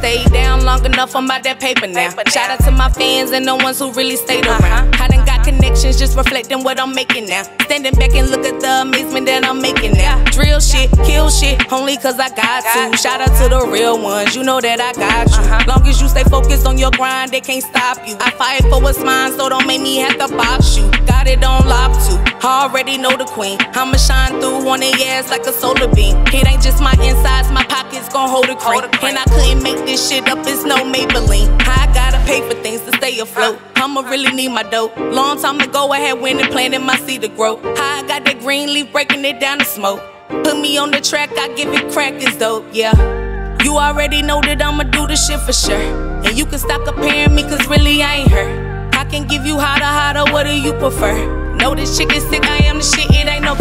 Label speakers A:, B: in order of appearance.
A: stayed down long enough, I'm about that paper now. Shout out to my fans and the ones who really stayed around. Uh-huh. I done got connections just reflecting what I'm making now. Standing back and look at the amazement that I'm making now. Drill shit, kill shit, only cause I got to. Shout out to the real ones, you know that I got you. Uh-huh. Long as you stay focused on your grind, they can't stop you. I fight for what's mine, so don't make me have to box you. Got it on lock too. Already know the queen. I'ma shine through on their ass like a solar beam. It ain't just my insides, my gon' hold a cream. And I couldn't make this shit up, it's no Maybelline. I gotta pay for things to stay afloat. Uh. I'ma really need my dope. Long time ago, I had went and planted my seed to grow. I got that green leaf breaking it down to smoke. Put me on the track, I give it crack, it's dope, yeah. You already know that I'ma do the shit for sure. And you can stop comparing me, cause really I ain't her. I can give you hotter, hotter, what do you prefer? Know this chick is sick, I am the shit, it ain't no.